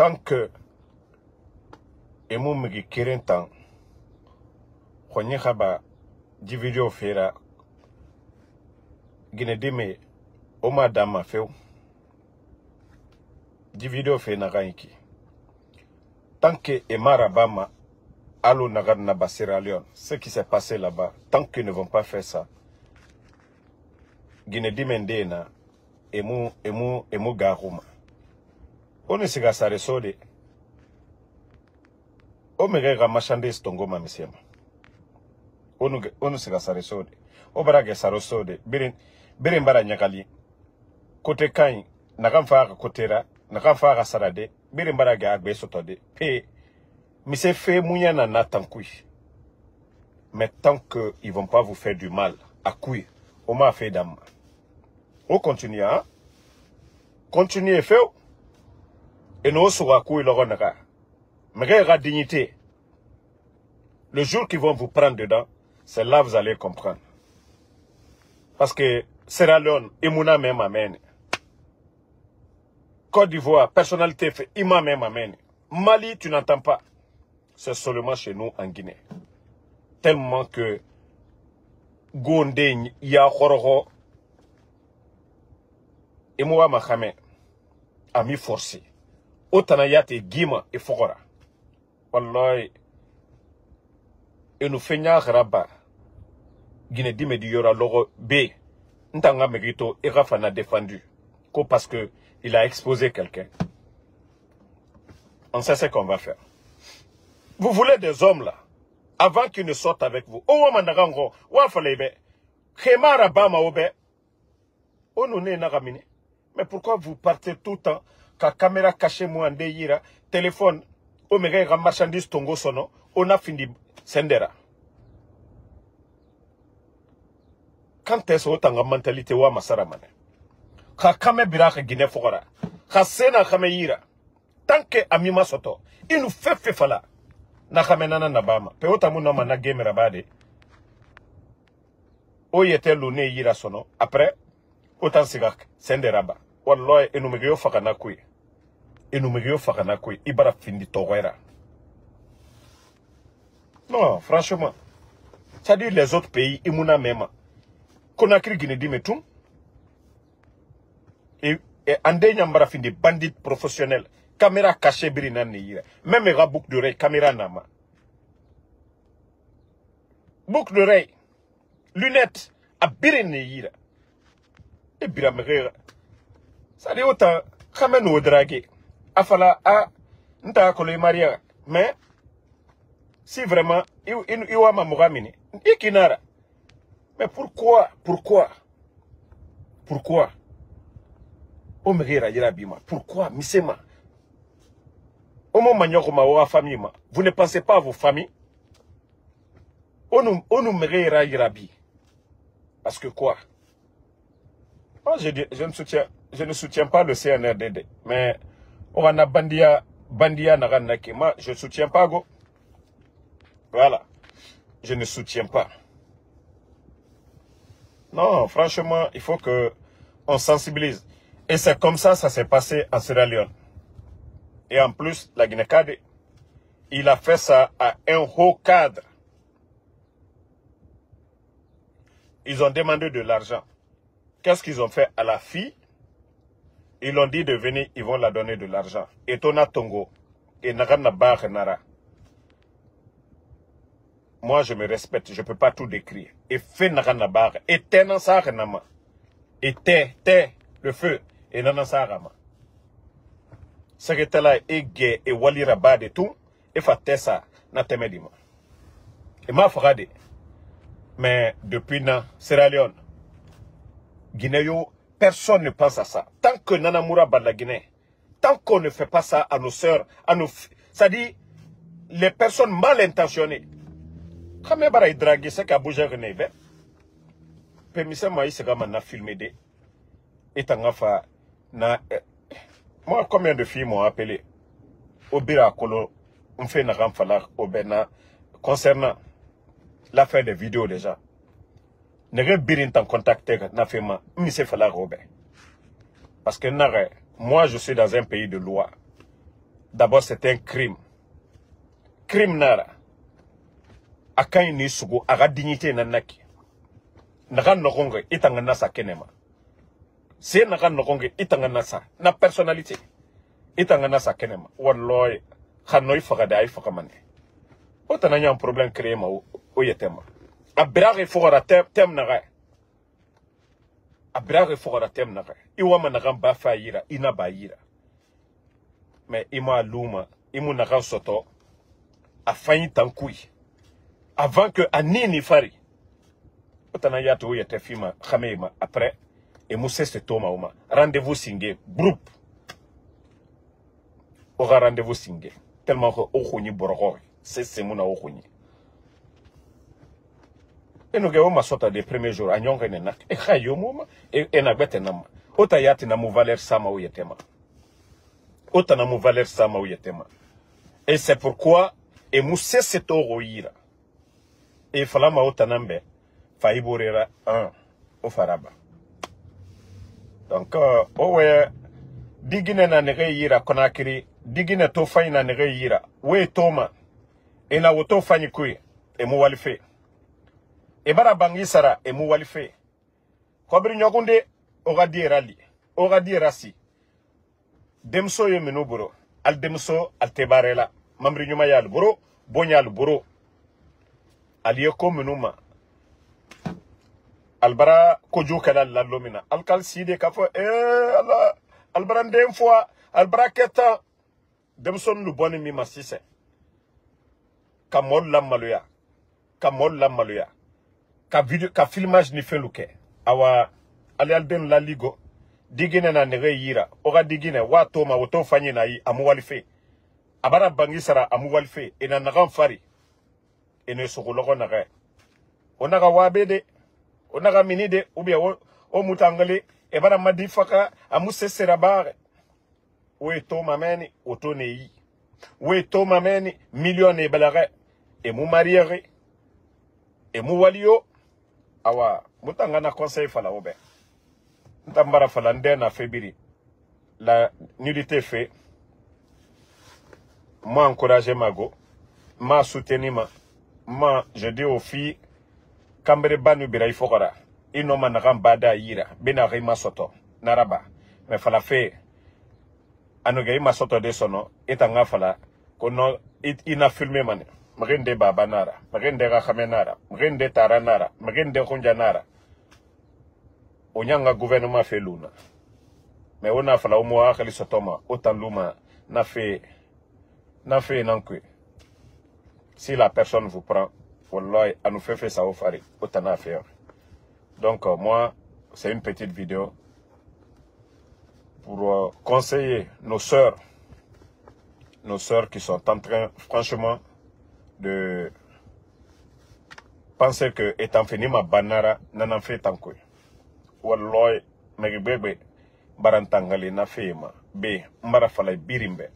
tant que emu migi keren tan. Xonyi xaba di video fera gine dime o ma dama few di video fe naga yiki tant que emara bama alo naga naba Sierra Leone ce qui s'est passé là-bas tant qu'ils ne vont pas faire ça. Gine dime ndena emu emu emu garuma oni siga sare sode o mege ga marchandise tongo ma misema. Onu onu siga sare sode o bara ge saro sode birin birin bara nyagali. Kote kai nakan fa ka kotera nakan fa ka sarade. Birin bara ge agbe sotode. Pe mise fe munya na tankui. Mais tant que ils vont pas vous faire du mal. À couille. On m'a fait d'âme. On continue hein. Continuez feu et couille le naga mais la dignité? Le jour qu'ils vont vous prendre dedans c'est là que vous allez comprendre. Parce que Sierra Leone imuna même amen Côte d'Ivoire personnalité fait ima même amen Mali tu n'entends pas. C'est seulement chez nous en Guinée. Tellement que Gondé ya khoroho et moi ma a mis forcé otana yate gima e fogora. Wallahi enu fenya graba Guinée dime di yora logo B ntanga megito e fana défendu ko parce que il a exposé quelqu'un on sait ce qu'on va faire. Vous voulez des hommes là. Avant qu'ils ne sortent avec vous. O mandagango, wa obe. O nous nagamine. Mais pourquoi vous partez tout le temps ka caméra cachée moi yira téléphone o mega ga marchandise tongo sono on a fini sendera. Quand est-ce que mentalité wa masara mane? Ka kame bira ka gine fogora. Ka sena kame yira. Tant que amima soto, fait fait fala na khamenana na bama pe ota mun na gemera bade o yete lu ne yira sono après otan sigak senderaba wallahi enu megiyo fakana kuy enu megiyo fakana kuy ibara findi togoera. Non franchement dit les autres pays imuna mema. Conakry Guinée dimetum et, et ande nyambara findi bandit professionnel. Caméra cachée birina yira. Même boucle d'oreille caméra nama. Boucle d'oreille lunettes à birina yira. Et bira mera ça dit autant quand nous draguer afala a nta kolo maria mais si vraiment il iwa mamugamini ikinara mais pourquoi pourquoi pourquoi? O mera yira bima pourquoi misema? Omo manyokoma wa famille ma. Vous ne pensez pas à vos familles? On nous, on nous rabi. Parce que quoi? Oh, je, je, ne soutiens, je ne soutiens pas le CNRDD. Mais on a bandia, bandia naranaki. Moi, je ne soutiens pas go. Voilà. Je ne soutiens pas. Non, franchement, il faut que on sensibilise. Et c'est comme ça, ça s'est passé en Sierra Leone. Et en plus, la Guinée-Cade, il a fait ça à un haut cadre. Ils ont demandé de l'argent. Qu'est-ce qu'ils ont fait à la fille? Ils ont dit de venir, ils vont la donner de l'argent. Et Tona Tongo, et Nagana Nara. Moi, je me respecte, je ne peux pas tout décrire. Et fait Nagana Bar, et Tenansa Nama. Et Té, Té, le feu, et Nanasa Rama seketela e ge e walira bade tout e fa tesa na temedima e ma faga mais depuis na Sierra Leone Guinée personne ne pense à ça. Tant que Nana Moura bat la Guinée tant qu'on ne fait pas ça à nos sœurs à nos ça dit les personnes mal intentionnées. Kame bara draguer c'est qu'à bouger rené be permission moi c'est comme na filmé de et fa na moi, combien de filles m'ont appelé? Au Birakolo, on fait une au Bena, concernant l'affaire des vidéos déjà. Ne birin en contacté na fait ma, mise fala Robert. Parce que moi, je suis dans un pays de loi. d'abord c'est un crime. Crime nara. A ka ɲi ni sugu a ka dignité na naki na ka nɔgɔn kɛ i tanga na sa kɛnɛma se na ka nɔgɔn kɛ i tanga na personnalité i tanga na sa kɛnɛma wallahi i faga faga problème ma o a bira ke fogara tɛm na ka a bira ke fogara tɛm na ka i wa ma na ka ba fa yira i na ba yira. Mais i ma luma i mu na ka sɔtɔ a fayi tan kui avant que a ni ni fari o tana ya to o yɛtɛ fima xame ma après et mu sese to ma o ma rendez-vous singe groupe o ka rendez-vous singe. Tellement que o xunyi bɔrɔgɔ sese mu na o enoke o masota de premier jour anyonga ene nak. E xa yo muma ena gbete nama ota ya ti na mu valeur sama oye tema ota na mu valeur sama oye tema et c'est pourquoi e mu sese togo ira e falama ota na mbe fa i borera un o faraba. Donc euh, o we digine na nege yira konakiri digine to fani na nege yira. We toma ena wo to fani kui e, e mu walife. E bara bangi sara e mu wali fe kobiri ɲɔgunde o ka diyera li o ka diyera si denmuso ye minnu boro ali denmuso ali tɛ baara la mamiri ɲuman y'ali boro bon y'ali boro ali ye ko de albara n lu ka video ka filmage ni felu kɛ awa ale al den laligo digine na nege yira. O ga digine wa toma wo to fanyi na yi amu walife abara bangi sara amu walife ina e nagan fari. E ina sugologo naga o naga wabe de. O naga mini de. Ubia o, o mutangale e bara madi faka amu sesera bare. O e toma meni o to ne yi. O e toma meni million e balare e mu mariere. E mu waliyo awa mutanga na conseil fala o bɛ ntambara fala nde na febiri la nudité fait moi encourager mago. Ma soutenir ma. Ma je dis aux filles kambere banu bira ifokora ino manakan bada yira bena ga ima soto naraba. Me fala fe. Anoge ima soto de sono. Ita nga fala. Kono it, ina filme mane. Magende baba nara magende ga khame nara magende tara nara magende kunja nara. Onyanga gouvernement fe luna. Me ona fala o mo akhali sotoma otan luma na fe na fe nankwe. Si la personne vous prend Wallahi, à nous fait faire ça au fari, autant à faire. Donc, euh, moi, c'est une petite vidéo pour euh, conseiller nos sœurs, nos sœurs qui sont en train, franchement, de penser que étant fini ma banara, fait tant que. Wallahi, megibebe, barantangali na fait ma, be, marafalai birimbe.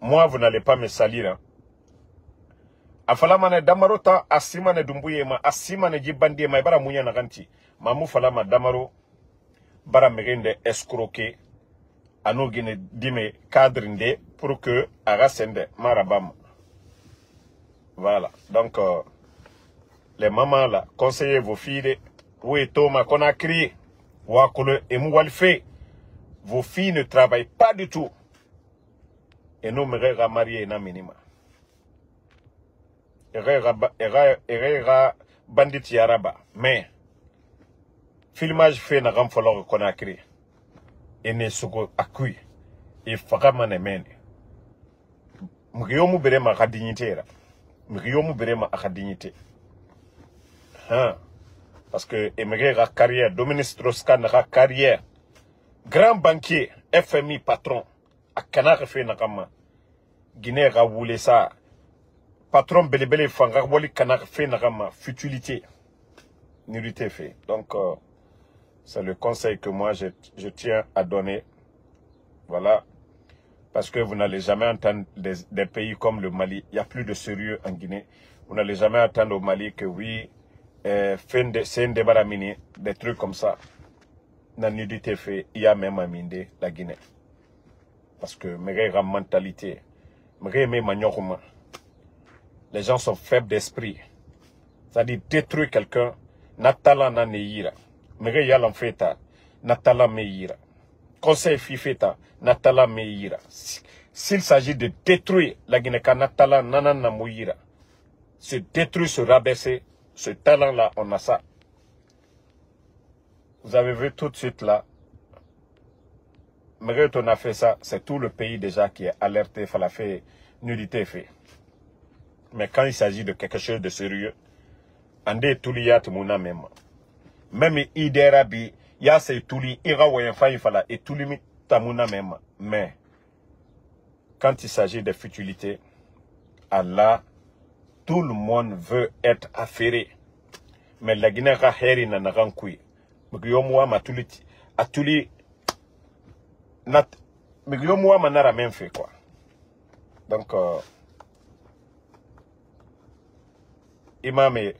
Moi, vous n'allez pas me salir, hein. a fala mana damaro ta a si mana dumbuye ma a si mana jibandi ma bara munya na ganti ma mu fala ma damaro bara megende escroquer anu gine dime cadre pour que aga marabam voilà. Donc euh, les mamans là conseillez vos filles oui Thomas qu'on a crié? Wa kolo et mu walfe vos filles ne travaillent pas du tout. Et nous me marier na minima erera bandit yaraba. Mais filmage fait na gam folo Conakry ene sugo akui e faga mane mene mgiyo mu bere ma dignité mgiyo mu bere ma dignité. Hein? Parce que emere carrière Dominique Strauss-Kahn ra carrière. Grand banquier FMI patron a kana fait na kama Guinée ra wule ça. Patron belebele fanga wali kana fait nagama futilité. Nullité fait. Donc euh, c'est le conseil que moi je tiens à donner. Voilà parce que vous n'allez jamais entendre des, pays comme le Mali il y a plus de sérieux en Guinée vous n'allez jamais entendre au Mali que oui euh, c'est un débat des trucs comme ça la nudité fait il y a même à Minde la Guinée parce que mes mentalité, les gens sont faibles d'esprit. C'est-à-dire détruire quelqu'un, natala na neira. Mes yalan feta, natala meira. Conseil fifeta, natala meira. S'il s'agit de détruire la Guinée, natala nanana mouira. Se détruire, se rabaisser, ce talent-là, on a ça. Vous avez vu tout de suite là, Malgré on a fait ça, c'est tout le pays déjà qui est alerté, la fait nudité fait. Mais quand il s'agit de quelque chose de sérieux, tuliyat muna même. Même idera bi, ya se tuli, ira wayan fa fala, et tuli tamuna même. Mais, quand il s'agit de futilités, Allah, tout le monde veut être affairé. Mais la Guinée a heri na nagankui. Mugyomuwa matuli, atuli, nat migyo moi manara même quoi donc euh, imame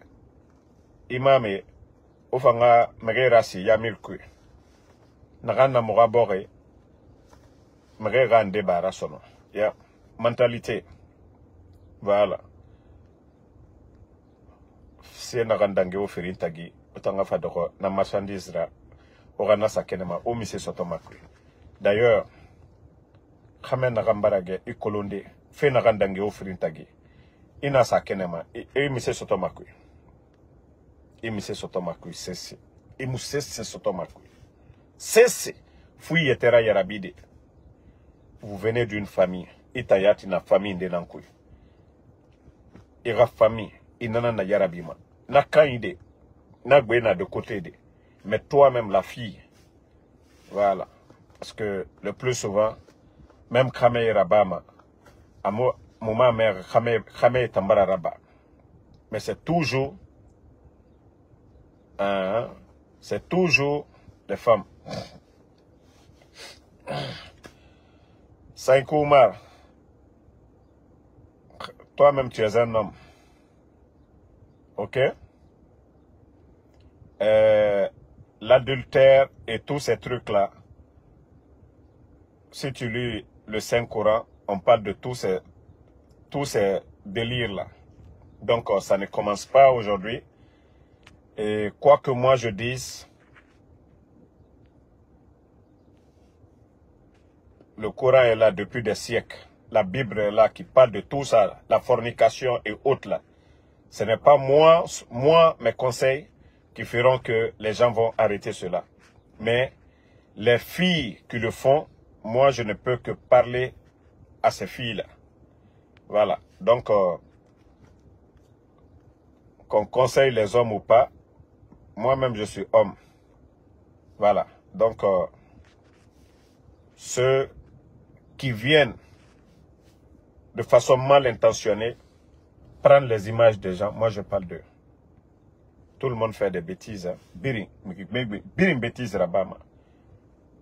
imame o fanga mege rasi ya milkwe. Naga na moga boge mege ga nde bara sono ya mentalité voilà. Se naga ndange o ferin tagi o tanga fa doko na marchandise ra o ga na sa kenema o mise soto makwe. D'ailleurs xame naga mbarage i kolonde fe naga ndange o ferin tagi ina sa kenema e mise soto makwe. I mise sotoma kuy sese i mu sese sotoma kuy sese fu i yetera yarabi de vous venez d'une famille. I ta yati na famille nde nan kuy i xa famille nana na na de na na de côté mais toi même la fille. Voilà. Parce que le plus souvent, même Kame Rabama, à mon mère, Kame Tambara. Mais c'est toujours, c'est toujours les femmes. Cinq Oumar, toi-même tu es un homme. Ok? Euh, L'adultère et tous ces trucs-là, si tu lis le Saint-Coran, on parle de tous ces, tous ces délires-là. Donc, ça ne commence pas aujourd'hui. Et quoi que moi je dise, le Coran est là depuis des siècles. La Bible est là qui parle de tout ça, la fornication et autres là. Ce n'est pas moi, moi, mes conseils qui feront que les gens vont arrêter cela. Mais les filles qui le font, moi, je ne peux que parler à ces filles-là. Voilà. Donc, euh, qu'on conseille les hommes ou pas, moi-même, je suis homme. Voilà. Donc, euh, ceux qui viennent de façon mal intentionnée prendre les images des gens, moi, je parle d'eux. Tout le monde fait des bêtises. Hein. Birin, bêtise rabama.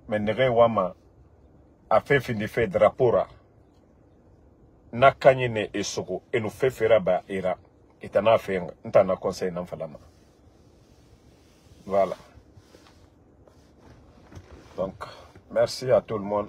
Mais nere wama a fɛn fin de fɛ drapeau ra n'a kaɲi ne e sogo e nu fɛ fɛra ba era i tana fɛ n tana conseil nan falama voilà. Donc merci à tout le monde